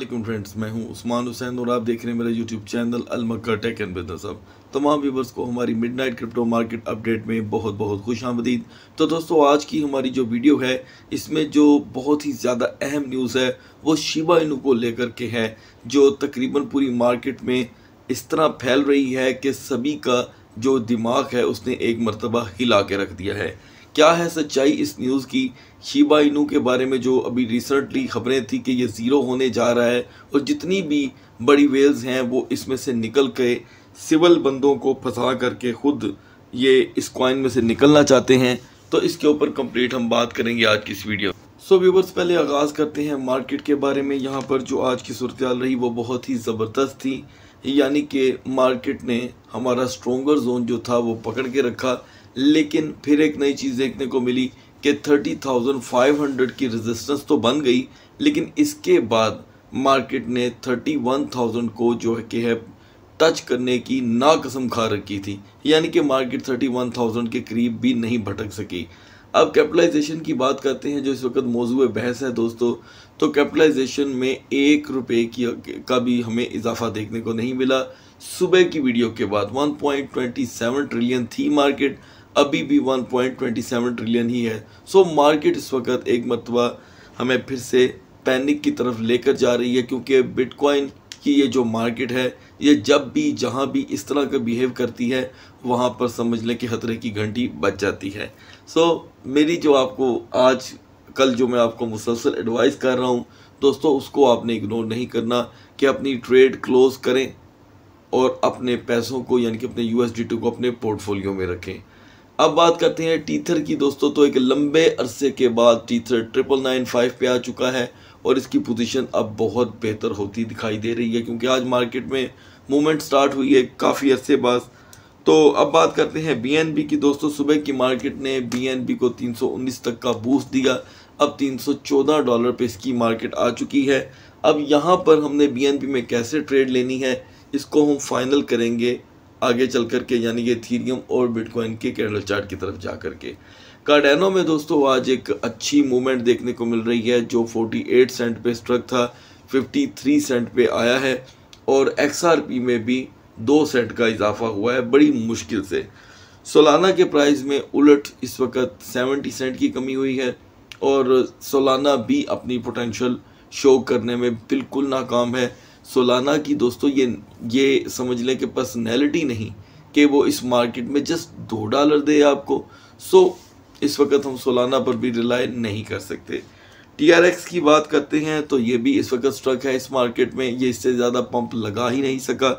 वालेकुम फ्रेंड्स, मैं हूँ उस्मान हुसैन और आप देख रहे हैं मेरा YouTube channel अलमक्का tech and business. अब तमाम व्यूवर्स को हमारी मिडनाइट क्रिप्टो मार्केट अपडेट में बहुत बहुत खुश आमदीद तो दोस्तों, आज की हमारी जो वीडियो है, इसमें जो बहुत ही ज़्यादा अहम न्यूज़ है, वो शिबा इनू को लेकर के है, जो तकरीबन पूरी मार्केट में इस तरह फैल रही है कि सभी का जो दिमाग है, उसने एक मरतबा हिला के रख दिया है। क्या है सच्चाई इस न्यूज़ की? शीबा इनू के बारे में जो अभी रिसेंटली खबरें थी कि ये ज़ीरो होने जा रहा है और जितनी भी बड़ी वेल्स हैं वो इसमें से निकल के सिविल बंदों को फंसा करके खुद ये इस कॉइन में से निकलना चाहते हैं। तो इसके ऊपर कंप्लीट हम बात करेंगे आज की इस वीडियो सो so, व्यूवर्स पहले आगाज़ करते हैं मार्केट के बारे में। यहाँ पर जो आज की सूरत रही वो बहुत ही ज़बरदस्त थी। यानी कि मार्केट ने हमारा स्ट्रोंगर जोन जो था वो पकड़ के रखा। लेकिन फिर एक नई चीज़ देखने को मिली कि थर्टी थाउज़ेंड फाइव हंड्रेड की रेजिस्टेंस तो बन गई, लेकिन इसके बाद मार्केट ने थर्टी वन थाउज़ेंड को जो है कि है टच करने की ना कसम खा रखी थी। यानी कि मार्केट थर्टी वन थाउज़ेंड के करीब भी नहीं भटक सकी। अब कैपिटलाइजेशन की बात करते हैं, जो इस वक्त मौजू बहस है दोस्तों तो कैपिटलाइजेशन में एक रुपये की, का भी हमें इजाफा देखने को नहीं मिला। सुबह की वीडियो के बाद 1.27 ट्रिलियन थी मार्केट अभी भी 1.27 ट्रिलियन ही है। सो मार्केट इस वक्त एक मरतबा हमें फिर से पैनिक की तरफ़ लेकर जा रही है क्योंकि बिटकॉइन की ये जो मार्केट है ये जब भी जहाँ भी इस तरह का बिहेव करती है वहाँ पर समझ लें कि खतरे की घंटी बच जाती है। सो so, मेरी जो आपको आज कल जो मैं आपको मुसलसल एडवाइस कर रहा हूँ दोस्तों उसको आपने इग्नोर नहीं करना कि अपनी ट्रेड क्लोज करें और अपने पैसों को यानी कि अपने यू को अपने पोर्टफोलियो में रखें। अब बात करते हैं टीथर की। दोस्तों तो एक लंबे अरसे के बाद टीथर ट्रिपल नाइन फाइव पे आ चुका है और इसकी पोजीशन अब बहुत बेहतर होती दिखाई दे रही है, क्योंकि आज मार्केट में मूवमेंट स्टार्ट हुई है काफ़ी अरसे बाद। तो अब बात करते हैं बीएनबी की। दोस्तों, सुबह की मार्केट ने बीएनबी को 319 तक का बूस्ट दिया। अब 314 डॉलर पे इसकी मार्केट आ चुकी है। अब यहाँ पर हमने बीएनबी में कैसे ट्रेड लेनी है, इसको हम फाइनल करेंगे। आगे चल कर के, यानी कि थीरियम और बिटकॉइन के कैंडल चार्ट की तरफ़ जा कर के। कार्डेनो में दोस्तों आज एक अच्छी मूवमेंट देखने को मिल रही है, जो 48 सेंट पे स्ट्रक था 53 सेंट पे आया है, और एक्सआरपी में भी दो सेंट का इजाफा हुआ है, बड़ी मुश्किल से। सोलाना के प्राइस में उलट इस वक्त 70 सेंट की कमी हुई है, और सोलाना भी अपनी पोटेंशियल शो करने में बिल्कुल नाकाम है। सोलाना की दोस्तों, ये ये समझ लें कि पर्सनैलिटी नहीं, कि वो इस मार्केट में जस्ट दो डॉलर दे आपको। सो इस वक्त हम सोलाना पर भी रिलाई नहीं कर सकते। टी आर एक्स की बात करते हैं तो ये भी इस वक्त स्ट्रक है इस मार्केट में। ये इससे ज़्यादा पंप लगा ही नहीं सका।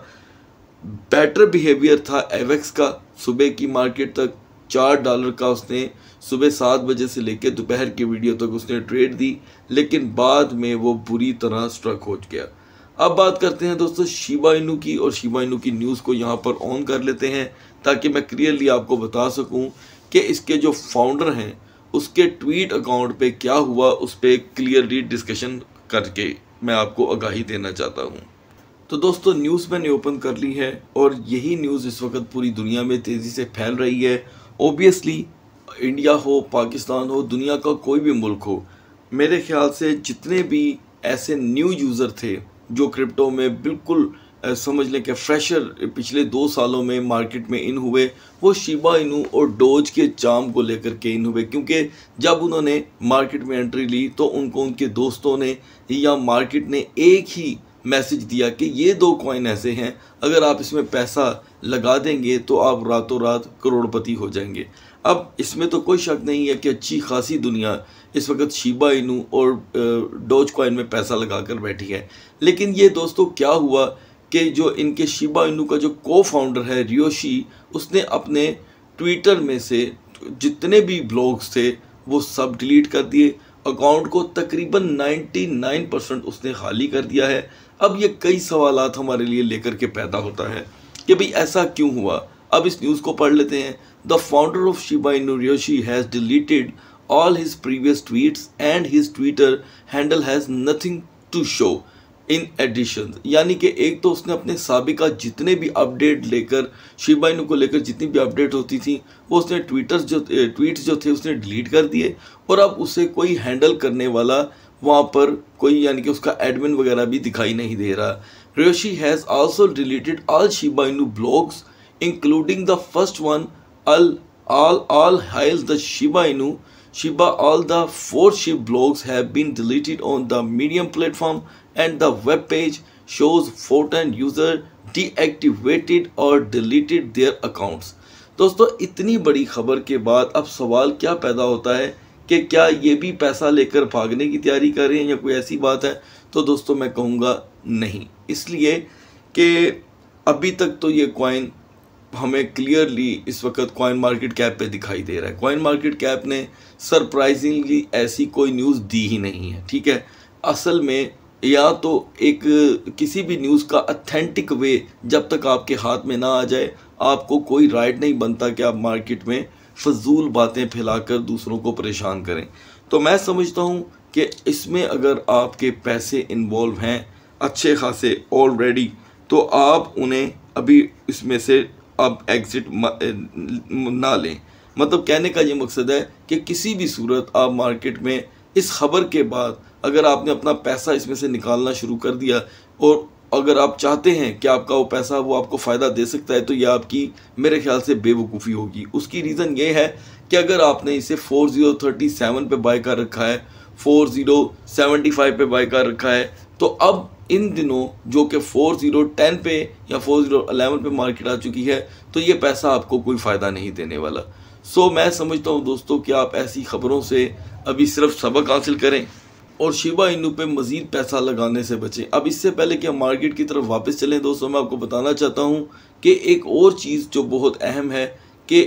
बेटर बिहेवियर था एवेक्स का। सुबह की मार्केट तक चार डॉलर का उसने सुबह सात बजे से लेकर दोपहर की वीडियो तक उसने ट्रेड दी, लेकिन बाद में वो बुरी तरह स्ट्रक हो गया। अब बात करते हैं दोस्तों शिबा इनू की और शिबा इनू की न्यूज़ को यहाँ पर ऑन कर लेते हैं ताकि मैं क्लियरली आपको बता सकूँ कि इसके जो फाउंडर हैं, उसके ट्वीट अकाउंट पे क्या हुआ, उस पर क्लियरली डिस्कशन करके मैं आपको आगाही देना चाहता हूँ। तो दोस्तों न्यूज़ मैंने ओपन कर ली है और यही न्यूज़ इस वक्त पूरी दुनिया में तेज़ी से फैल रही है। ओबियसली इंडिया हो पाकिस्तान हो, दुनिया का कोई भी मुल्क हो, मेरे ख्याल से जितने भी ऐसे न्यू यूज़र थे जो क्रिप्टो में बिल्कुल समझ लें कि फ्रेशर पिछले दो सालों में मार्केट में इन हुए, वो शिबा इनू और डोज के चाम को लेकर के इन हुए। क्योंकि जब उन्होंने मार्केट में एंट्री ली तो उनको उनके दोस्तों ने या मार्केट ने एक ही मैसेज दिया कि ये दो कॉइन ऐसे हैं, अगर आप इसमें पैसा लगा देंगे तो आप रातों रात करोड़पति हो जाएँगे। अब इसमें तो कोई शक नहीं है कि अच्छी खासी दुनिया इस वक्त शिबा इनू और डोज कॉइन में पैसा लगा कर बैठी है। लेकिन ये दोस्तों क्या हुआ कि जो इनके शिबा इनू का जो को फाउंडर है रियोशी, उसने अपने ट्विटर में से जितने भी ब्लॉग्स थे, वो सब डिलीट कर दिए। अकाउंट को तकरीबन 99 परसेंट उसने खाली कर दिया है। अब ये कई सवाल हमारे लिए लेकर के पैदा होता है कि भाई ऐसा क्यों हुआ? अब इस न्यूज़ को पढ़ लेते हैं। The founder of Shiba Inu Ryoshi has deleted all his previous tweets and his Twitter handle has nothing to show in addition यानी कि एक तो उसने अपने सबका जितने भी अपडेट लेकर शिबा इनू को लेकर जितनी भी अपडेट होती थी, वो उसने ट्विटर्स जो ट्वीट्स जो थे उसने डिलीट कर दिए और अब उसे कोई हैंडल करने वाला वहाँ पर कोई यानी कि उसका एडमिन वगैरह भी दिखाई नहीं दे रहा। Ryoshi has also deleted all Shiba Inu blogs including the first one all all all hail the shiba inu shiba all the four ship blogs have been deleted on the medium platform and the web page shows Fortin user deactivated or deleted their accounts दोस्तों इतनी बड़ी खबर के बाद अब सवाल क्या पैदा होता है कि क्या ये भी पैसा लेकर भागने की तैयारी कर रहे हैं या कोई ऐसी बात है तो दोस्तों मैं कहूँगा नहीं इसलिए कि अभी तक तो ये कॉइन हमें क्लियरली इस वक्त कॉइन मार्केट कैप पे दिखाई दे रहा है। कॉइन मार्केट कैप ने सरप्राइजिंगली ऐसी कोई न्यूज़ दी ही नहीं है, ठीक है? असल में या तो एक, किसी भी न्यूज़ का अथेंटिक वे जब तक आपके हाथ में ना आ जाए, आपको कोई राइट नहीं बनता कि आप मार्केट में फजूल बातें फैलाकर दूसरों को परेशान करें। तो मैं समझता हूँ कि इसमें अगर आपके पैसे इन्वॉल्व हैं अच्छे खासे ऑलरेडी तो आप उन्हें अभी इसमें से अब एग्ज़िट ना लें। मतलब कहने का ये मकसद है कि किसी भी सूरत आप मार्केट में इस खबर के बाद अगर आपने अपना पैसा इसमें से निकालना शुरू कर दिया और अगर आप चाहते हैं कि आपका वो पैसा वो आपको फ़ायदा दे सकता है तो ये आपकी मेरे ख्याल से बेवकूफ़ी होगी। उसकी रीज़न ये है कि अगर आपने इसे फोर ज़ीरो थर्टी सेवन पर बाय कर रखा है फोर ज़ीरो सेवेंटी फाइव पर बाय कर रखा है तो अब इन दिनों जो कि फोर ज़ीरो टेन पे या फोर ज़ीरो अलेवन पे मार्केट आ चुकी है तो ये पैसा आपको कोई फ़ायदा नहीं देने वाला। सो मैं समझता हूँ दोस्तों कि आप ऐसी खबरों से अभी सिर्फ़ सबक हासिल करें और शिबा इनू पे मज़ीद पैसा लगाने से बचें। अब इससे पहले कि हम मार्केट की तरफ़ वापस चलें, दोस्तों, मैं आपको बताना चाहता हूँ कि एक और चीज़ जो बहुत अहम है कि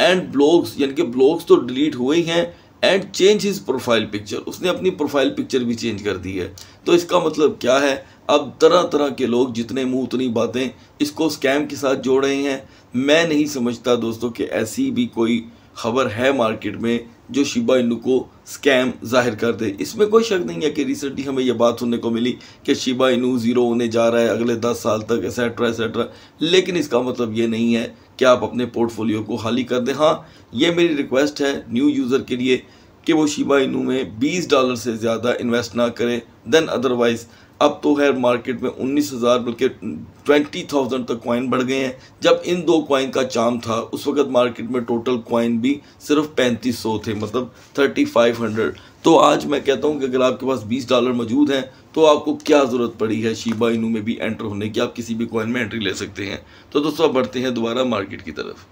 एंड ब्लॉग्स, यानी कि ब्लॉग्स तो डिलीट हुए ही हैं and change his profile picture उसने अपनी प्रोफ़ाइल पिक्चर भी चेंज कर दी है। तो इसका मतलब क्या है? अब तरह तरह के लोग जितने मुँह उतनी बातें इसको स्कैम के साथ जोड़ रहे हैं। मैं नहीं समझता दोस्तों कि ऐसी भी कोई खबर है मार्केट में जो शिबा इनू को स्कैम ज़ाहिर कर दे। इसमें कोई शक नहीं है कि रिसेंटली हमें यह बात सुनने को मिली कि शिबा इनू ज़ीरो होने जा रहा है अगले दस साल तक एसेट्रा एसेट्रा लेकिन इसका मतलब ये नहीं है कि आप अपने पोर्टफोलियो को खाली कर दें। हाँ ये मेरी रिक्वेस्ट है न्यू यूज़र के लिए कि वो शिबा इनू में बीस डॉलर से ज़्यादा इन्वेस्ट ना करें देन अदरवाइज़ अब तो है मार्केट में उन्नीस हज़ार बल्कि ट्वेंटी थाउज़ेंड तक कॉइन बढ़ गए हैं। जब इन दो कॉइन का चाम था, उस वक्त मार्केट में टोटल कॉइन भी सिर्फ़ पैंतीस सौ थे मतलब थर्टी फाइव हंड्रेड तो आज मैं कहता हूँ कि अगर आपके पास बीस डॉलर मौजूद हैं तो आपको क्या ज़रूरत पड़ी है शीबा इनू में भी एंटर होने की? आप किसी भी कॉइन में एंट्री ले सकते हैं। तो दोस्तों बढ़ते हैं दोबारा मार्केट की तरफ़।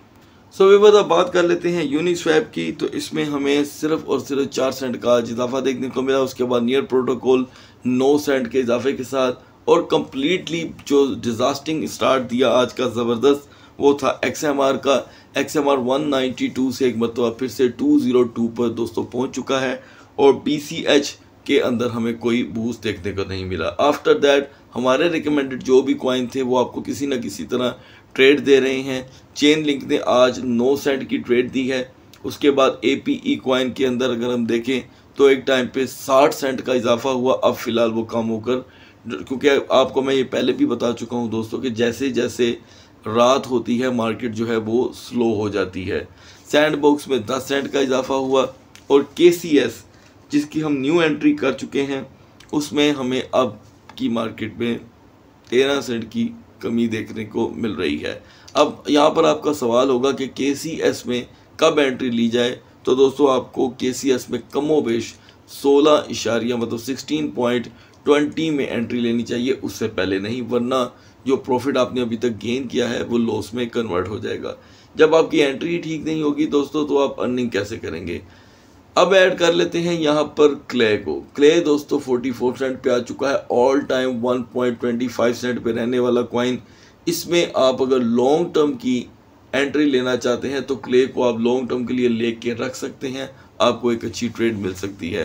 सो वे बाद बात कर लेते हैं यूनिस्वैप की। तो इसमें हमें सिर्फ़ और सिर्फ़ चार सेंट का इजाफा देखने को मिला। उसके बाद नियर प्रोटोकॉल नौ सेंट के इजाफे के साथ और कम्प्लीटली जो डिज़ास्टिंग स्टार्ट दिया आज का ज़बरदस्त, वो था एक्स एम आर का। X M R one ninety two से एक मरतबा फिर से टू ज़ीरो टू पर दोस्तों पहुँच चुका है और बी सी एच के अंदर हमें कोई बूस्ट देखने को नहीं मिला। आफ्टर दैट हमारे रिकमेंडेड जो भी कॉइन थे, वो आपको किसी न किसी तरह ट्रेड दे रहे हैं। चेन लिंक ने आज नौ सेंट की ट्रेड दी है। उसके बाद ए पी ई कॉइन के अंदर अगर हम देखें तो एक टाइम पे साठ सेंट का इजाफा हुआ, अब फ़िलहाल वो कम होकर, क्योंकि आपको मैं ये पहले भी बता चुका हूँ दोस्तों कि जैसे जैसे रात होती है मार्केट जो है वो स्लो हो जाती है। सैंड बॉक्स में दस सेंट का इजाफा हुआ और के जिसकी हम न्यू एंट्री कर चुके हैं, उसमें हमें अब की मार्केट में तेरह सेंट की कमी देखने को मिल रही है। अब यहाँ पर आपका सवाल होगा कि के में कब एंट्री ली जाए तो दोस्तों, आपको के सी एस में कमो बेश सोलह इशारिया मतलब सिक्सटीन पॉइंट ट्वेंटी में एंट्री लेनी चाहिए। उससे पहले नहीं, वरना जो प्रॉफिट आपने अभी तक गेन किया है, वो लॉस में कन्वर्ट हो जाएगा। जब आपकी एंट्री ठीक नहीं होगी दोस्तों तो आप अर्निंग कैसे करेंगे? अब ऐड कर लेते हैं यहाँ पर क्ले को। क्ले दोस्तों 44 सेंट पे आ चुका है ऑल टाइम 1.25 सेंट पे रहने वाला कॉइन इसमें आप अगर लॉन्ग टर्म की एंट्री लेना चाहते हैं तो क्ले को आप लॉन्ग टर्म के लिए ले के रख सकते हैं। आपको एक अच्छी ट्रेड मिल सकती है।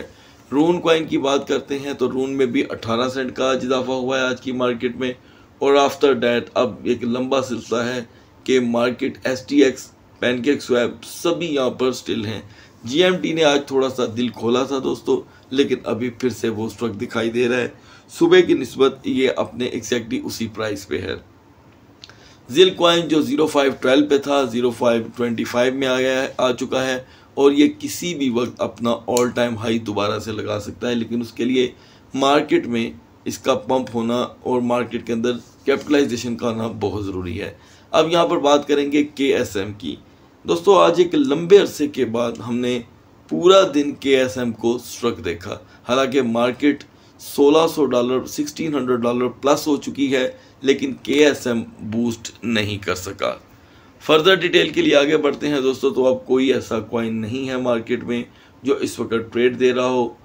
रून कॉइन की बात करते हैं तो रून में भी 18 सेंट का आज इजाफा हुआ है आज की मार्केट में। और आफ्टर डैट अब एक लंबा सिलसिला है कि market S T X PancakeSwap सभी यहाँ पर स्टिल हैं। जीएमटी ने आज थोड़ा सा दिल खोला था दोस्तों, लेकिन अभी फिर से वो स्ट्रक दिखाई दे रहा है। सुबह की नस्बत ये अपने एग्जैक्टली उसी प्राइस पे है। जिल क्वाइन जो ज़ीरो फाइव ट्वेल्व पे था ज़ीरो फाइव ट्वेंटी फाइव में आ गया है, आ चुका है और ये किसी भी वक्त अपना ऑल टाइम हाई दोबारा से लगा सकता है, लेकिन उसके लिए मार्केट में इसका पंप होना और मार्केट के अंदर कैपिटलाइजेशन का आना बहुत ज़रूरी है। अब यहाँ पर बात करेंगे के एस एम की। दोस्तों, आज एक लंबे अरसे के बाद हमने पूरा दिन के एस एम को स्ट्रक देखा। हालाँकि मार्केट 1600 डॉलर 1600 डॉलर प्लस हो चुकी है, लेकिन के बूस्ट नहीं कर सका। फर्दर डिटेल के लिए आगे बढ़ते हैं दोस्तों तो अब कोई ऐसा कॉइन नहीं है मार्केट में जो इस वक्त ट्रेड दे रहा हो।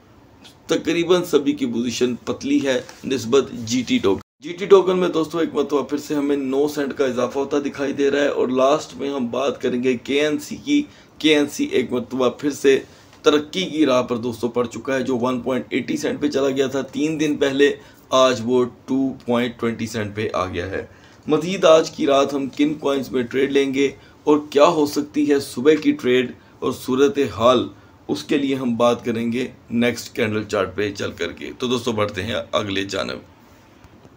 तकरीबन सभी की पोजीशन पतली है, नस्बत जीटी टोकन जीटी टोकन में दोस्तों, एक मतलब फिर से हमें नौ सेंट का इजाफा होता दिखाई दे रहा है, और लास्ट में हम बात करेंगे के। की के एक मतलब फिर से तरक्की की राह पर दोस्तों पड़ चुका है, जो 1.80 सेंट पे चला गया था। तीन दिन पहले आज वो 2.20 सेंट पे आ गया है। मजीद आज की रात हम किन कॉइन्स में ट्रेड लेंगे और क्या हो सकती है सुबह की ट्रेड और सूरत हाल, उसके लिए हम बात करेंगे नेक्स्ट कैंडल चार्ट पे चल करके। तो दोस्तों बढ़ते हैं अगले जानब।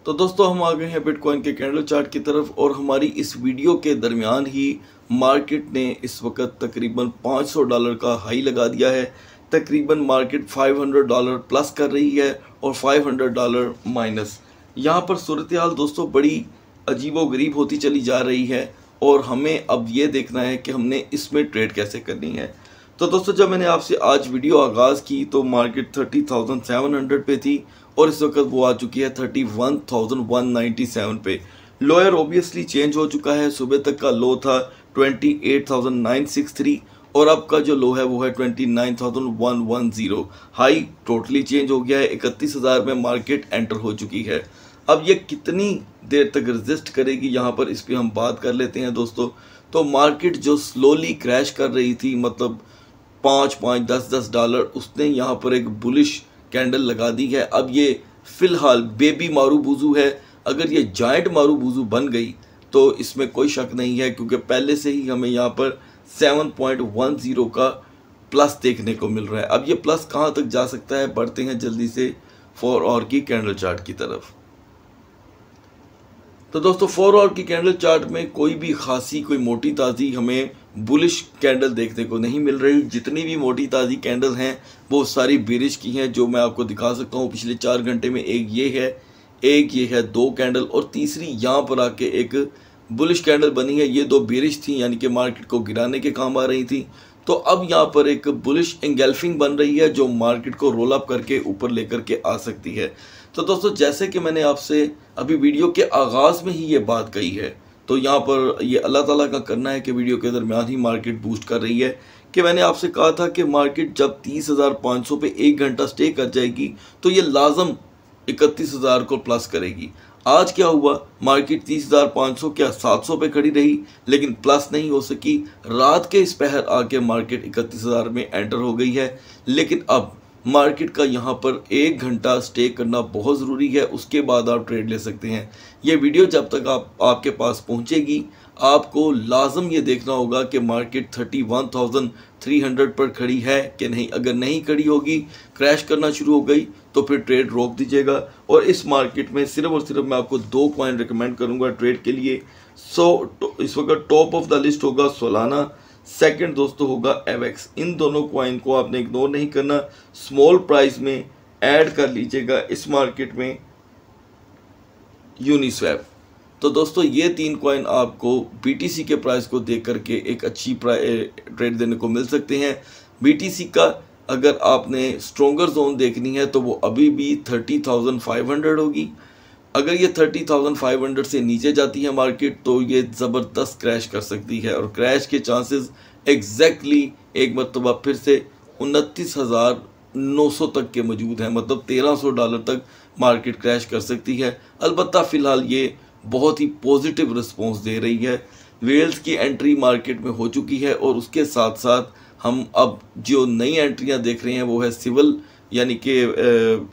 तो दोस्तों हम आ गए हैं बिटकॉइन के कैंडल चार्ट की तरफ़ और हमारी इस वीडियो के दरमियान ही मार्केट ने इस वक्त तकरीबन 500 डॉलर का हाई लगा दिया है। तकरीबन मार्केट 500 डॉलर प्लस कर रही है और 500 डॉलर माइनस। यहाँ पर सूरत हाल दोस्तों बड़ी अजीब गरीब होती चली जा रही है और हमें अब ये देखना है कि हमने इसमें ट्रेड कैसे करनी है। तो दोस्तों, जब मैंने आपसे आज वीडियो आगाज़ की तो market thirty thousand seven hundred पे थी और इस वक्त वो आ चुकी है thirty one thousand one ninety seven पे। लोअर ओबियसली चेंज हो चुका है। सुबह तक का लो था। Twenty eight thousand nine six three और अब का जो लो है वो है twenty nine thousand one one zero high totally change हो गया है, इकतीस हज़ार में मार्केट एंटर हो चुकी है। अब ये कितनी देर तक रजिस्ट करेगी, यहाँ पर इस पर हम बात कर लेते हैं दोस्तों। तो मार्केट जो स्लोली क्रैश कर रही थी मतलब पाँच पाँच, दस दस डॉलर उसने यहाँ पर एक बुलिश कैंडल लगा दी है। अब ये फ़िलहाल बेबी मारू बुजू है। अगर ये जाइंट मारू बुजू बन गई तो इसमें कोई शक नहीं है, क्योंकि पहले से ही हमें यहाँ पर 7.10 का प्लस देखने को मिल रहा है। अब ये प्लस कहाँ तक जा सकता है? बढ़ते हैं जल्दी से फोर और की कैंडल चार्ट की तरफ़। तो दोस्तों फोर आवर की कैंडल चार्ट में कोई भी खासी, कोई मोटी ताज़ी हमें बुलिश कैंडल देखने को नहीं मिल रही। जितनी भी मोटी ताज़ी कैंडल हैं, वो सारी बेरिश की हैं, जो मैं आपको दिखा सकता हूँ पिछले चार घंटे में। एक ये है एक ये है, दो कैंडल और तीसरी यहाँ पर आके एक बुलिश कैंडल बनी है। ये दो बेरिश थी, यानी कि मार्केट को गिराने के काम आ रही थी। तो अब यहाँ पर एक बुलिश एंगेल्फिंग बन रही है, जो मार्केट को रोल अप करके ऊपर लेकर के आ सकती है। तो दोस्तों, जैसे कि मैंने आपसे अभी वीडियो के आगाज़ में ही ये बात कही है तो यहाँ पर ये अल्लाह ताला का करना है कि वीडियो के दरमियान ही मार्केट बूस्ट कर रही है। कि मैंने आपसे कहा था कि मार्केट जब तीस हज़ार पाँच सौ पे एक घंटा स्टे कर जाएगी तो ये लाजम इकतीस हज़ार को प्लस करेगी। आज क्या हुआ? मार्केट तीस हज़ार पाँच सौ क्या सात सौ पे खड़ी रही, लेकिन प्लस नहीं हो सकी। रात के इस पहर आके मार्केट इकतीस हज़ार में एंटर हो गई है। लेकिन अब मार्केट का यहाँ पर एक घंटा स्टे करना बहुत ज़रूरी है। उसके बाद आप ट्रेड ले सकते हैं। ये वीडियो जब तक आप, आपके पास पहुँचेगी, आपको लाजम ये देखना होगा कि market thirty one thousand three hundred पर खड़ी है कि नहीं। अगर नहीं खड़ी होगी क्रैश करना शुरू हो गई तो फिर ट्रेड रोक दीजिएगा। और इस मार्केट में सिर्फ़ और सिर्फ़ मैं आपको दो कॉइन रिकमेंड करूँगा ट्रेड के लिए। सो तो इस वक्त टॉप ऑफ़ द लिस्ट होगा सोलाना सेकंड दोस्तों होगा एवेक्स इन दोनों क्वाइन को आपने इग्नोर नहीं करना। स्मॉल प्राइस में ऐड कर लीजिएगा इस मार्केट में यूनिस्वैप तो दोस्तों, ये तीन कॉइन आपको बीटीसी के प्राइस को देख करके एक अच्छी ट्रेड देने को मिल सकते हैं। बीटीसी का अगर आपने स्ट्रोंगर जोन देखनी है तो वो अभी भी थर्टी थाउज़ेंड फाइव हंड्रेड होगी। अगर ये थर्टी थाउज़ेंड फाइव हंड्रेड से नीचे जाती है मार्केट तो ये ज़बरदस्त क्रैश कर सकती है। और क्रैश के चांसेस एग्जैक्टली exactly एक मरतबा फिर से उनतीस हज़ार नौ सौ तक के मौजूद हैं। मतलब तेरह सौ डॉलर तक मार्केट क्रैश कर सकती है। अलबत्त फ़िलहाल ये बहुत ही पॉजिटिव रिस्पॉन्स दे रही है। वेल्स की एंट्री मार्केट में हो चुकी है और उसके साथ साथ हम अब जो नई एंट्रियाँ देख रहे हैं, वो है सिविल, यानी कि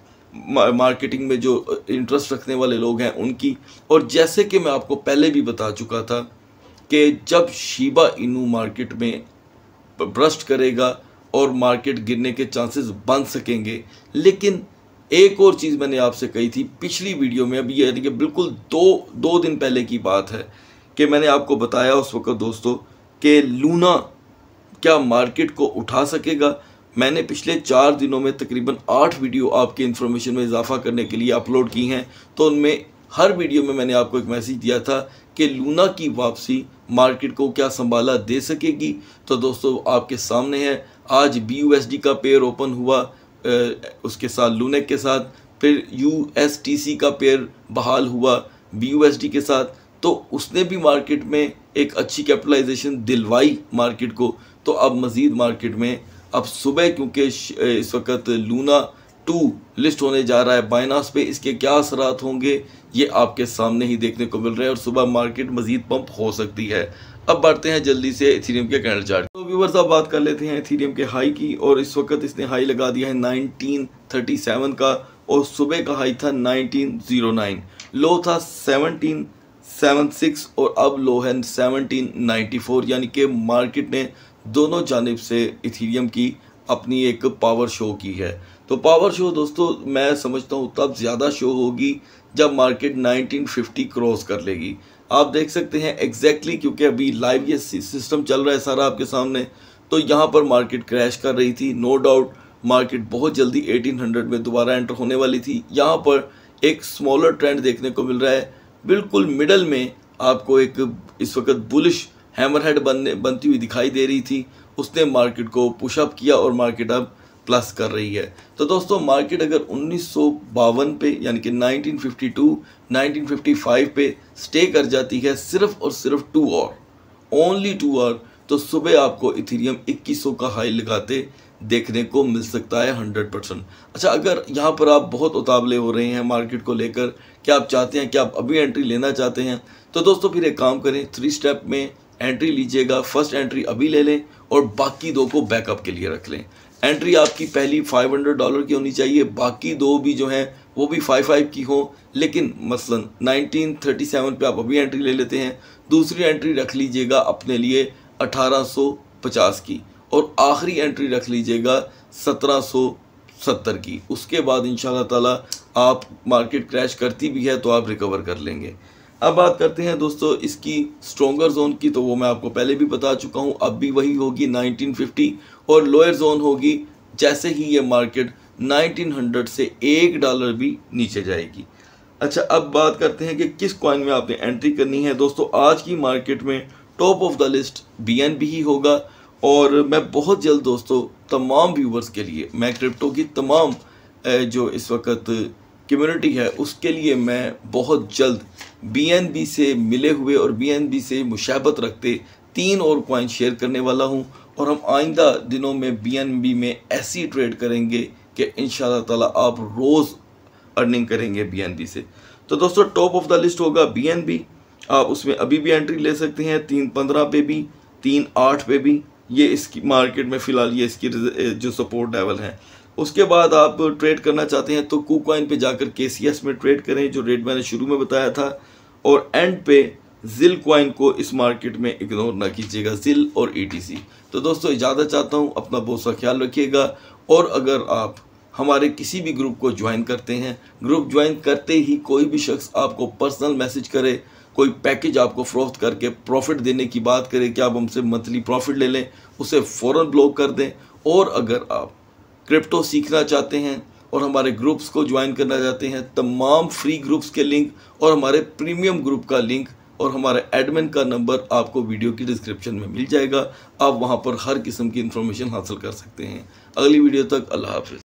मार्केटिंग में जो इंटरेस्ट रखने वाले लोग हैं उनकी। और जैसे कि मैं आपको पहले भी बता चुका था कि जब शीबा इनू मार्केट में ब्रस्ट करेगा और मार्केट गिरने के चांसेस बन सकेंगे, लेकिन एक और चीज़ मैंने आपसे कही थी, पिछली वीडियो में, अभी यानी कि बिल्कुल दो दो दिन पहले की बात है कि मैंने आपको बताया उस वक्त दोस्तों कि लूना क्या मार्केट को उठा सकेगा? मैंने पिछले चार दिनों में तकरीबन आठ वीडियो आपके इन्फॉर्मेशन में इजाफा करने के लिए अपलोड की हैं तो उनमें हर वीडियो में मैंने आपको एक मैसेज दिया था कि लूना की वापसी मार्केट को क्या संभाला दे सकेगी? तो दोस्तों, आपके सामने है। आज BUSD का पेयर ओपन हुआ उसके साथ लूनेक के साथ, फिर USTC का पेयर बहाल हुआ BUSD के साथ। तो उसने भी मार्केट में एक अच्छी कैपिटलाइजेशन दिलवाई मार्केट को। तो अब मज़ीद मार्केट में अब सुबह, क्योंकि इस वक्त लूना टू लिस्ट होने जा रहा है बाइनास पे, इसके क्या असरात होंगे, ये आपके सामने ही देखने को मिल रहे हैं और सुबह मार्केट मजीद पंप हो सकती है। अब बढ़ते हैं जल्दी से इथीरियम के कैंडल चार्ट तो व्यूवर्स अब बात कर लेते हैं इथीरियम के हाई की, और इस वक्त इसने हाई लगा दिया है 1937 का, और सुबह का हाई था 1909 लो था 1776 और अब लो है 1794 यानी कि मार्केट ने दोनों जानब से इथीरियम की अपनी एक पावर शो की है। तो पावर शो दोस्तों, मैं समझता हूँ, तब ज़्यादा शो होगी जब मार्केट 1950 क्रॉस कर लेगी। आप देख सकते हैं एग्जैक्टली exactly क्योंकि अभी लाइव ये सिस्टम चल रहा है सारा आपके सामने। तो यहाँ पर मार्केट क्रैश कर रही थी। नो डाउट मार्केट बहुत जल्दी 1800 में दोबारा एंटर होने वाली थी। यहाँ पर एक स्मॉलर ट्रेंड देखने को मिल रहा है। बिल्कुल मिडल में आपको एक इस वक्त बुलिश हैमर हेड बनने, बनती हुई दिखाई दे रही थी। उसने मार्केट को पुशअप किया और मार्केट अब प्लस कर रही है। तो दोस्तों मार्केट अगर उन्नीस सौ बावन पे, यानी कि 1952 1955 पे स्टे कर जाती है सिर्फ़ और सिर्फ़ टू और ओनली टू और तो सुबह आपको इथीरियम 2100 का हाई लगाते देखने को मिल सकता है 100 परसेंट अच्छा अगर यहाँ पर आप बहुत उतावले हो रहे हैं मार्केट को लेकर, क्या आप चाहते हैं कि आप अभी एंट्री लेना चाहते हैं? तो दोस्तों, फिर एक काम करें थ्री स्टेप में एंट्री लीजिएगा, फ़र्स्ट एंट्री अभी ले लें और बाकी दो को बैकअप के लिए रख लें। एंट्री आपकी पहली 500 डॉलर की होनी चाहिए, बाकी दो भी जो हैं, वो भी फाइव फाइव की हो, लेकिन मसलन 1937 पे आप अभी एंट्री ले लेते हैं। दूसरी एंट्री रख लीजिएगा अपने लिए 1850 की और आखिरी एंट्री रख लीजिएगा 1770 की। उसके बाद इन ताला आप मार्केट क्रैश करती भी है तो आप रिकवर कर लेंगे। अब बात करते हैं दोस्तों इसकी स्ट्रोंगर जोन की तो वो मैं आपको पहले भी बता चुका हूँ, अब भी वही होगी 1950 और लोअर जोन होगी जैसे ही ये मार्केट 1900 से एक डॉलर भी नीचे जाएगी। अच्छा अब बात करते हैं कि किस कॉइन में आपने एंट्री करनी है। दोस्तों, आज की मार्केट में top of the list B ही होगा और मैं बहुत जल्द दोस्तों, तमाम व्यूवर्स के लिए, मैं क्रिप्टो की तमाम जो इस वक्त कम्युनिटी है, उसके लिए मैं बहुत जल्द बीएनबी से मिले हुए और बीएनबी से मुशाबत रखते तीन और कॉइन शेयर करने वाला हूँ और हम आइंदा दिनों में बीएनबी में ऐसी ट्रेड करेंगे कि इन ताला आप रोज़ अर्निंग करेंगे बीएनबी से। तो दोस्तों टॉप ऑफ़ द लिस्ट होगा बीएनबी आप उसमें अभी भी एंट्री ले सकते हैं, तीन पंद्रह पे भी, तीन आठ पे भी। ये इसकी मार्केट में फ़िलहाल ये इसकी, जो सपोर्ट लेवल है। उसके बाद आप ट्रेड करना चाहते हैं तो कू कॉइन पर जाकर के में ट्रेड करें, जो रेट मैंने शुरू में बताया था, और एंड पे जिल क्वाइन को इस मार्केट में इग्नोर ना कीजिएगा जिल और ईटीसी तो दोस्तों, इजाज़त चाहता हूँ, अपना बहुत सा ख्याल रखिएगा, और अगर आप हमारे किसी भी ग्रुप को ज्वाइन करते हैं ग्रुप ज्वाइन करते ही कोई भी शख्स आपको पर्सनल मैसेज करे, कोई पैकेज आपको फ्रोख्त करके प्रॉफिट देने की बात करे, कि आप हमसे मंथली प्रॉफिट ले लें, उसे फ़ौरन ब्लॉक कर दें, और अगर आप क्रिप्टो सीखना चाहते हैं और हमारे ग्रुप्स को ज्वाइन करना चाहते हैं, तमाम फ्री ग्रुप्स के लिंक और हमारे प्रीमियम ग्रुप का लिंक और हमारे एडमिन का नंबर आपको वीडियो की डिस्क्रिप्शन में मिल जाएगा। आप वहाँ पर हर किस्म की इन्फॉर्मेशन हासिल कर सकते हैं। अगली वीडियो तक अल्लाह हाफिज़।